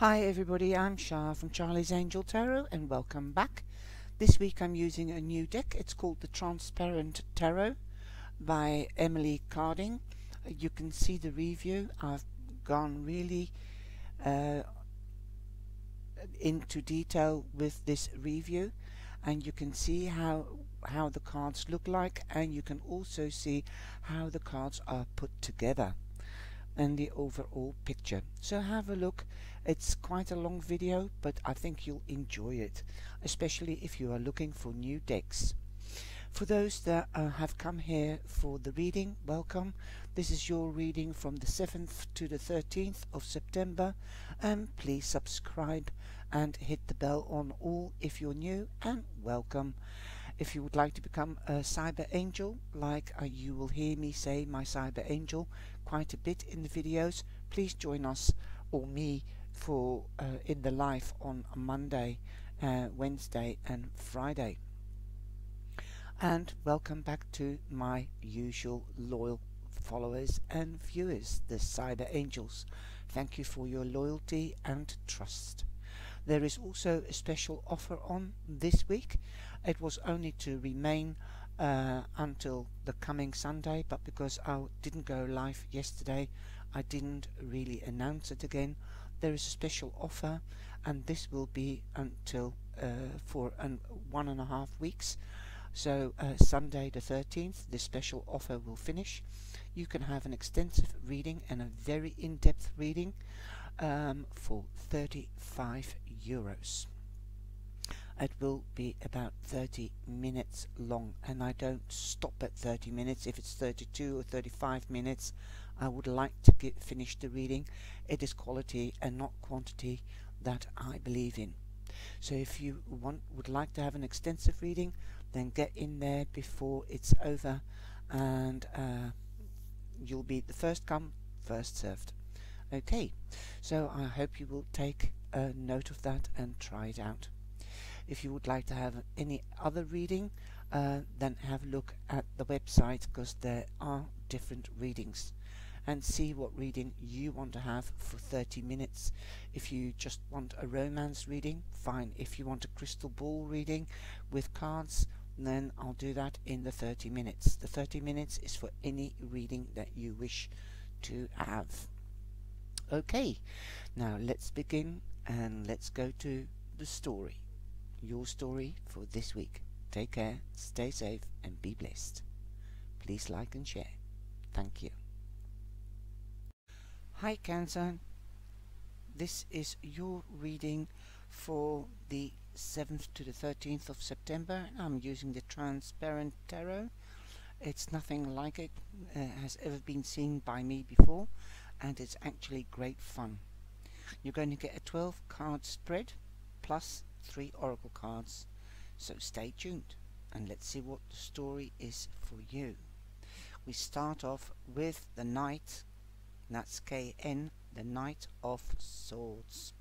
Hi everybody, I'm Shah from Charlie's Angel Tarot and welcome back. This week I'm using a new deck. It's called the Transparent Tarot by Emily Carding. You can see the review. I've gone really uh, into detail with this review and you can see how how the cards look like and you can also see how the cards are put together and the overall picture. So have a look. It's quite a long video, but I think you'll enjoy it, especially if you are looking for new decks. For those that uh, have come here for the reading, welcome. This is your reading from the 7th to the 13th of September. And please subscribe and hit the bell on all if you're new and welcome. If you would like to become a cyber angel, like uh, you will hear me say my cyber angel quite a bit in the videos, please join us or me for uh, in the live on Monday, uh, Wednesday and Friday. And welcome back to my usual loyal followers and viewers, the Cyber Angels. Thank you for your loyalty and trust. There is also a special offer on this week. It was only to remain uh, until the coming Sunday, but because I didn't go live yesterday, I didn't really announce it again. There is a special offer, and this will be until uh, for an, one and a half weeks. So uh, Sunday the 13th, this special offer will finish. You can have an extensive reading and a very in-depth reading um, for 35 euros. It will be about 30 minutes long and I don't stop at 30 minutes. If it's 32 or 35 minutes, I would like to get, finish the reading. It is quality and not quantity that I believe in. So if you want would like to have an extensive reading, then get in there before it's over and uh, you'll be the first come, first served. Okay, so I hope you will take a note of that and try it out. If you would like to have any other reading, uh, then have a look at the website because there are different readings and see what reading you want to have for 30 minutes. If you just want a romance reading, fine. If you want a crystal ball reading with cards, then I'll do that in the 30 minutes. The 30 minutes is for any reading that you wish to have. Okay, now let's begin and let's go to the story. Your story for this week. Take care, stay safe, and be blessed. Please like and share. Thank you. Hi Cancer. This is your reading for the 7th to the 13th of September. I'm using the Transparent Tarot. It's nothing like it uh, has ever been seen by me before and it's actually great fun. You're going to get a 12 card spread plus 3 oracle cards. So stay tuned and let's see what the story is for you. We start off with the Knight, that's KN, the Knight of Swords.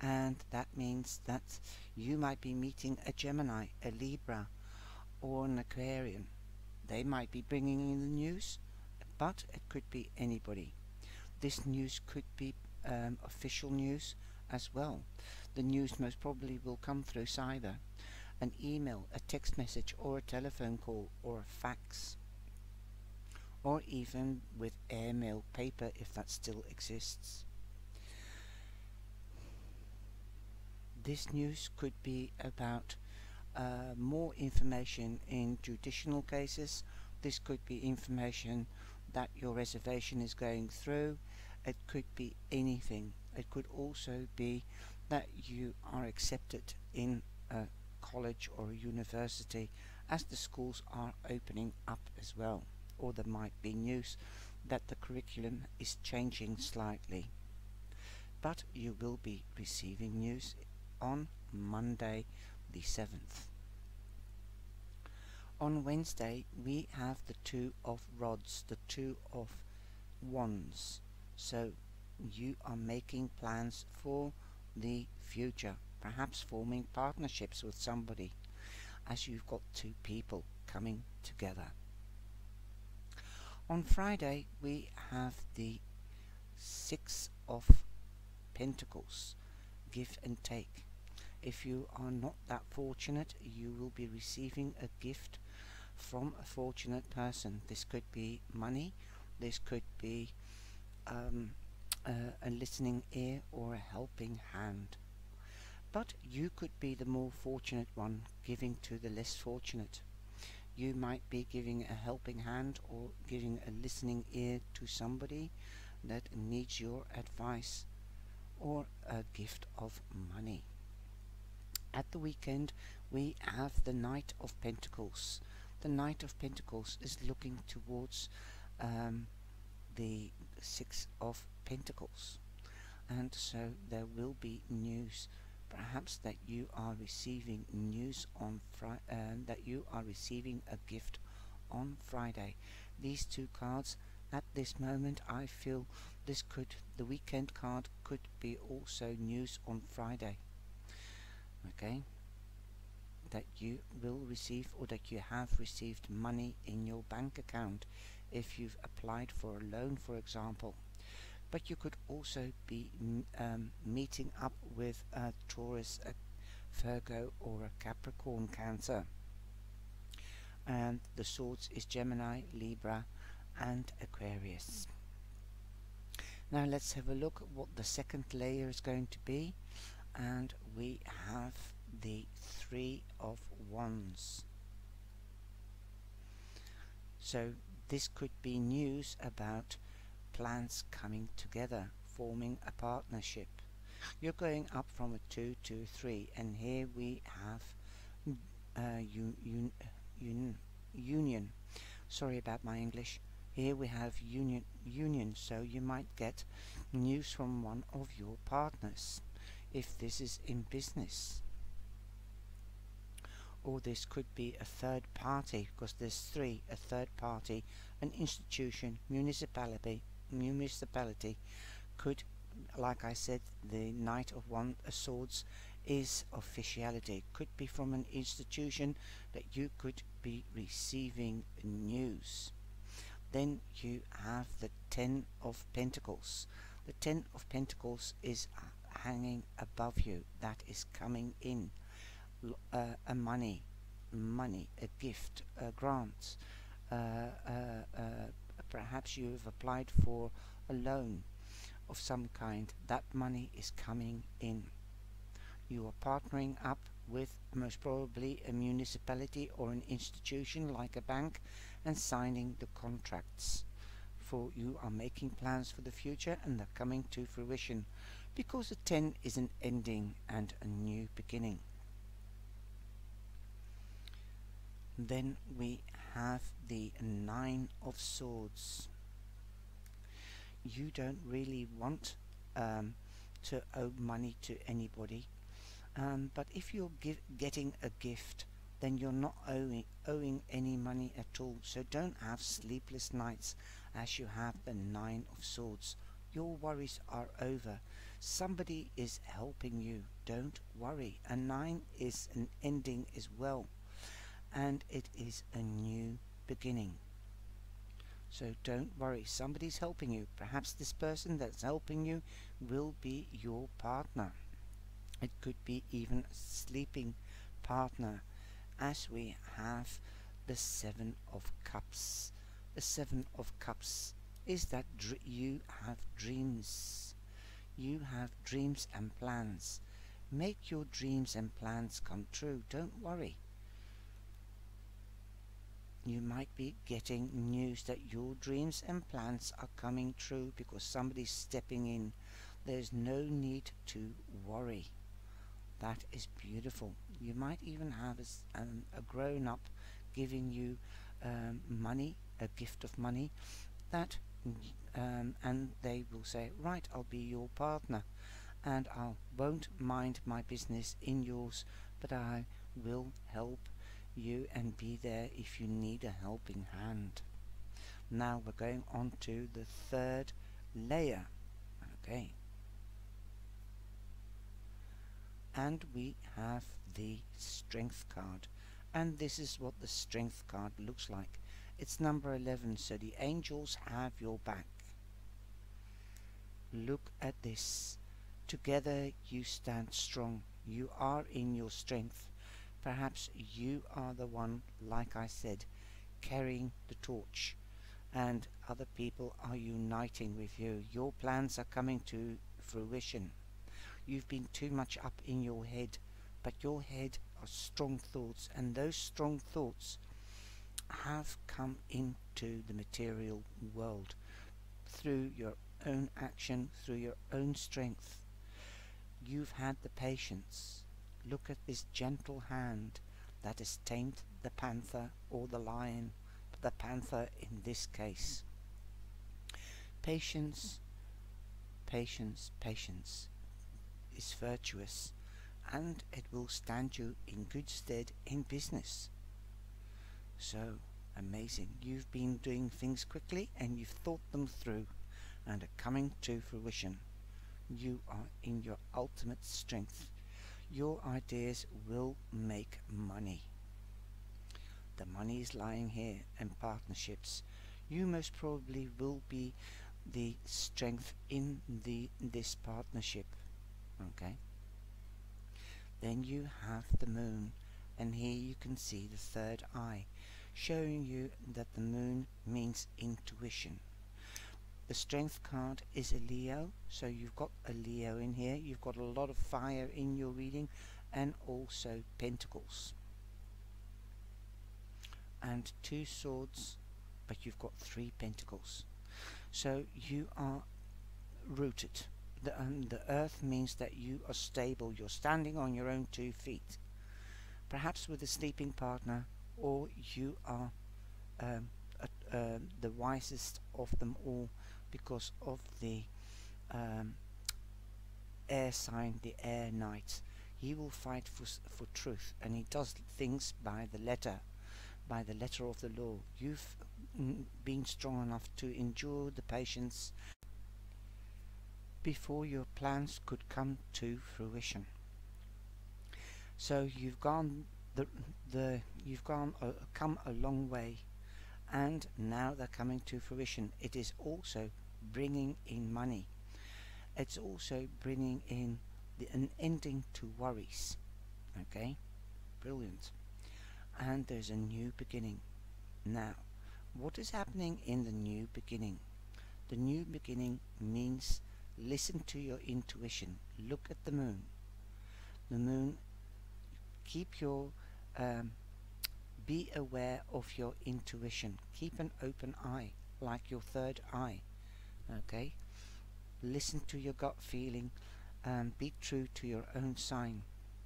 And that means that you might be meeting a Gemini, a Libra, or an Aquarian. They might be bringing in the news, but it could be anybody. This news could be um, official news as well. The news most probably will come through cyber, an email, a text message or a telephone call or a fax or even with airmail paper if that still exists. This news could be about uh, more information in judicial cases. This could be information that your reservation is going through. It could be anything. It could also be that you are accepted in a college or a university as the schools are opening up as well or there might be news that the curriculum is changing slightly. But you will be receiving news on Monday the 7th. On Wednesday we have the two of rods, the two of wands. So you are making plans for the future, perhaps forming partnerships with somebody as you've got two people coming together. On Friday we have the Six of Pentacles give and take. If you are not that fortunate you will be receiving a gift from a fortunate person. This could be money. This could be um, uh, a listening ear or a helping hand but you could be the more fortunate one giving to the less fortunate you might be giving a helping hand or giving a listening ear to somebody that needs your advice or a gift of money. At the weekend, we have the Knight of Pentacles. The Knight of Pentacles is looking towards um, the Six of Pentacles. And so there will be news perhaps that you are receiving news on Friday, uh, that you are receiving a gift on Friday. These two cards at this moment I feel this could the weekend card could be also news on Friday okay that you will receive or that you have received money in your bank account if you've applied for a loan for example but you could also be um, meeting up with a Taurus, a Virgo or a Capricorn Cancer and the swords is Gemini, Libra and Aquarius. Now let's have a look at what the second layer is going to be and we have the Three of Wands. So this could be news about plans coming together, forming a partnership. You're going up from a 2 to 3 and here we have uh, un, un, un, union. Sorry about my English. Here we have union, union, so you might get news from one of your partners if this is in business. Or this could be a third party, because there's three, a third party, an institution, municipality, municipality could, like I said, the Knight of One of Swords is officiality. Could be from an institution that you could be receiving news. Then you have the Ten of Pentacles. The Ten of Pentacles is hanging above you. That is coming in. Uh, a money, money, a gift, a grant. Uh, uh, uh, perhaps you have applied for a loan of some kind. That money is coming in. You are partnering up with most probably a municipality or an institution like a bank and signing the contracts. For you are making plans for the future and they're coming to fruition because a 10 is an ending and a new beginning. Then we have the Nine of Swords. You don't really want um, to owe money to anybody um, but if you're getting a gift then you're not owing, owing any money at all. So don't have sleepless nights as you have the nine of swords. Your worries are over. Somebody is helping you. Don't worry. A nine is an ending as well and it is a new beginning so don't worry somebody's helping you perhaps this person that's helping you will be your partner it could be even a sleeping partner as we have the Seven of Cups. The Seven of Cups is that you have dreams. You have dreams and plans. Make your dreams and plans come true. Don't worry. You might be getting news that your dreams and plans are coming true because somebody's stepping in. There's no need to worry. That is beautiful. You might even have a, um, a grown up giving you um, money, a gift of money, that um, and they will say, right, I'll be your partner, and I won't mind my business in yours, but I will help you and be there if you need a helping hand. Now we're going on to the third layer. Okay and we have the strength card and this is what the strength card looks like it's number 11 so the angels have your back look at this Together you stand strong. You are in your strength. Perhaps you are the one, like I said, carrying the torch and other people are uniting with you. Your plans are coming to fruition. You've been too much up in your head, but your head are strong thoughts, and those strong thoughts have come into the material world through your own action, through your own strength. You've had the patience. Look at this gentle hand that has tamed the panther or the lion the panther in this case. Patience, patience, patience is virtuous and it will stand you in good stead in business. So amazing. You've been doing things quickly and you've thought them through and are coming to fruition. You are in your ultimate strength. Your ideas will make money. The money is lying here in partnerships. You most probably will be the strength in the this partnership. Okay. Then you have the moon and here you can see the third eye showing you that the moon means intuition. The strength card is a Leo, so you've got a Leo in here. You've got a lot of fire in your reading and also pentacles. And two swords but you've got three pentacles. So you are rooted. The, um, the earth means that you are stable. You're standing on your own two feet. Perhaps with a sleeping partner or you are um, uh, the wisest of them all because of the um, air sign the air knight he will fight for, for truth and he does things by the letter by the letter of the law. You've been strong enough to endure the patience before your plans could come to fruition. So you've gone the the you've gone uh, come a long way, and now they're coming to fruition. It is also bringing in money. It's also bringing in the, an ending to worries. Okay, brilliant and there's a new beginning. Now, what is happening in the new beginning? The new beginning means listen to your intuition. Look at the moon. The moon, keep your, um, be aware of your intuition. Keep an open eye, like your third eye. Okay? Listen to your gut feeling. and be true to your own sign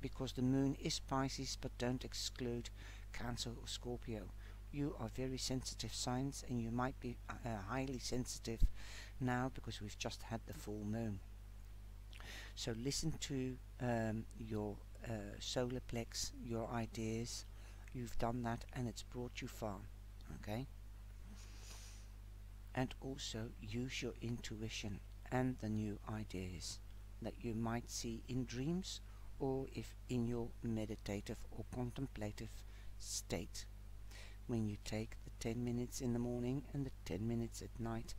because the moon is Pisces but don't exclude Cancer or Scorpio. You are very sensitive signs and you might be uh, highly sensitive now because we've just had the full moon. So listen to um, your uh, solar plex, your ideas. You've done that and it's brought you far. Okay? And also use your intuition and the new ideas that you might see in dreams or if in your meditative or contemplative state. When you take the 10 minutes in the morning and the 10 minutes at night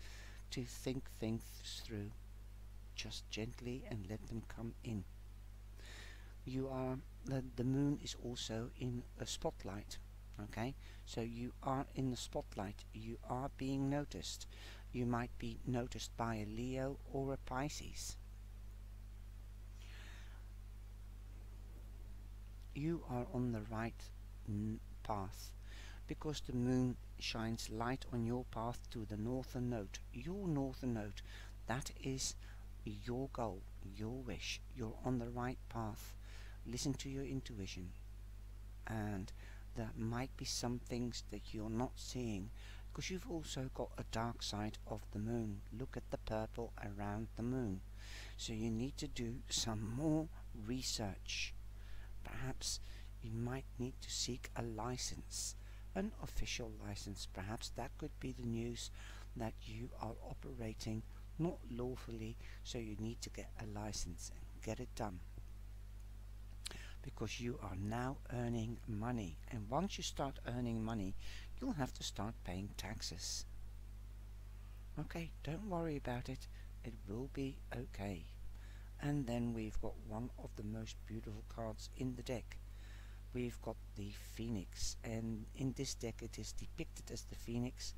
to think things through just gently and let them come in. You are the, the moon is also in a spotlight okay? So you are in the spotlight. You are being noticed. You might be noticed by a Leo or a Pisces. You are on the right path. Because the moon shines light on your path to the northern node. Your northern node that is your goal your wish. You're on the right path. Listen to your intuition. And there might be some things that you're not seeing because you've also got a dark side of the moon look at the purple around the moon so you need to do some more research perhaps you might need to seek a license, an official license. Perhaps that could be the news that you are operating not lawfully, so you need to get a license and get it done. Because you are now earning money, and once you start earning money, you'll have to start paying taxes. Okay, don't worry about it, it will be okay. and then we've got one of the most beautiful cards in the deck. We've got the phoenix and in this deck it is depicted as the phoenix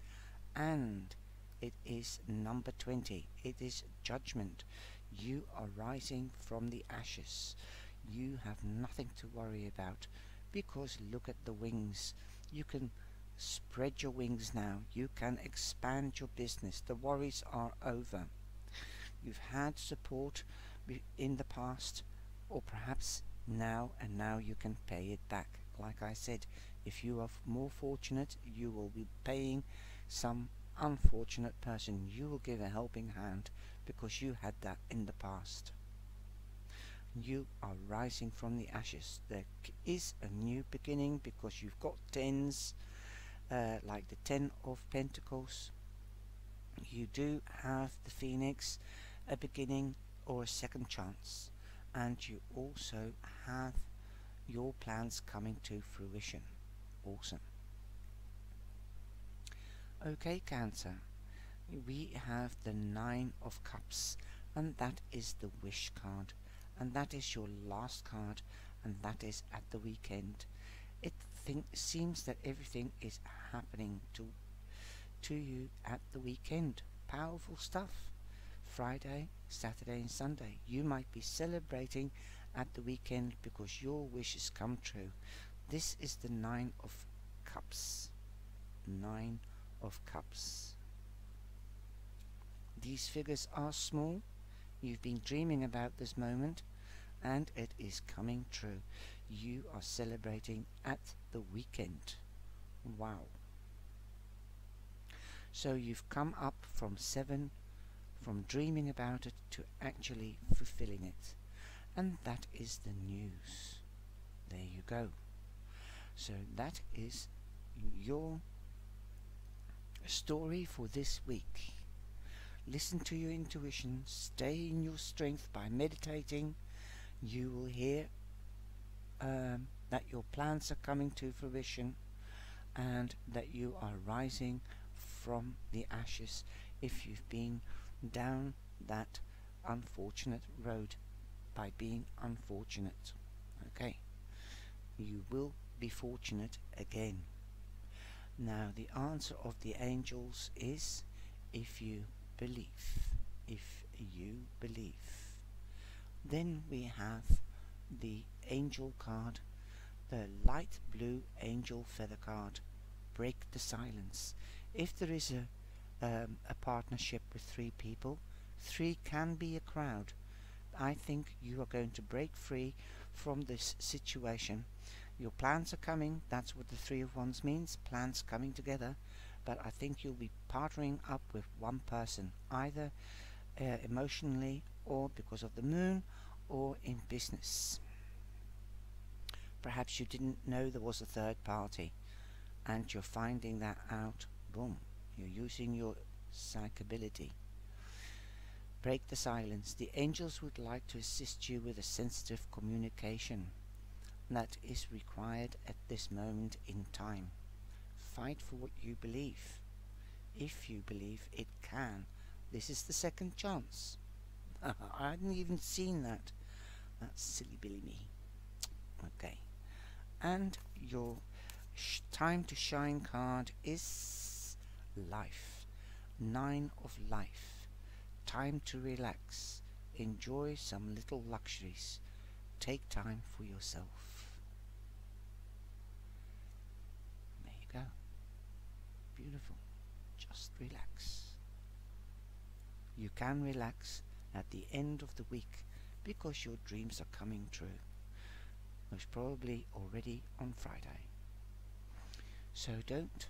and it is number 20 it is judgment. You are rising from the ashes you have nothing to worry about because look at the wings. You can spread your wings now. You can expand your business. The worries are over. You've had support in the past or perhaps now and now you can pay it back. Like I said if you are more fortunate you will be paying some unfortunate person. You will give a helping hand because you had that in the past you are rising from the ashes. There is a new beginning because you've got tens uh, like the ten of pentacles. You do have the phoenix a beginning or a second chance. And you also have your plans coming to fruition. Awesome. Okay cancer. We have the nine of cups and that is the wish card and that is your last card and that is at the weekend it seems that everything is happening to to you at the weekend powerful stuff Friday, Saturday and Sunday. You might be celebrating at the weekend because your wishes come true. This is the Nine of Cups. Nine of Cups. These figures are small. You've been dreaming about this moment and it is coming true. You are celebrating at the weekend. Wow. So you've come up from seven from dreaming about it to actually fulfilling it. And that is the news. There you go. So that is your story for this week. Listen to your intuition, stay in your strength by meditating. You will hear um, that your plans are coming to fruition and that you are rising from the ashes if you've been down that unfortunate road by being unfortunate. Okay, you will be fortunate again. Now, the answer of the angels is if you believe. If you believe. Then we have the angel card, the light blue angel feather card. Break the silence. If there is a um, a partnership with three people. Three can be a crowd. I think you are going to break free from this situation. Your plans are coming. That's what the Three of Wands means. Plans coming together. But I think you'll be partnering up with one person, either uh, emotionally or because of the moon or in business. Perhaps you didn't know there was a third party and you're finding that out. Boom. You're using your psych ability. Break the silence. The angels would like to assist you with a sensitive communication that is required at this moment in time. Fight for what you believe. If you believe it can. This is the second chance. I hadn't even seen that. That's silly Billy me. Okay. And your time to shine card is life. Nine of life. Time to relax. Enjoy some little luxuries. Take time for yourself. There you go. Beautiful. Just relax. You can relax at the end of the week because your dreams are coming true. Most probably already on Friday. So don't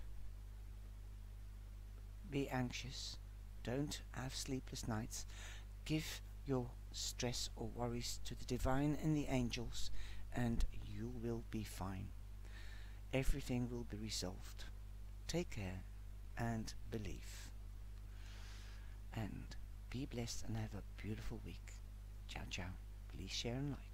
be anxious. Don't have sleepless nights. Give your stress or worries to the divine and the angels and you will be fine. Everything will be resolved. Take care and believe. And be blessed and have a beautiful week. Ciao ciao. Please share and like.